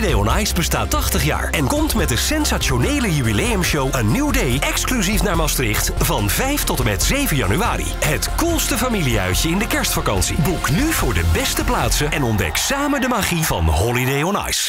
Holiday on Ice bestaat 80 jaar en komt met de sensationele jubileumshow A New Day exclusief naar Maastricht van 5 tot en met 7 januari. Het coolste familieuitje in de kerstvakantie. Boek nu voor de beste plaatsen en ontdek samen de magie van Holiday on Ice.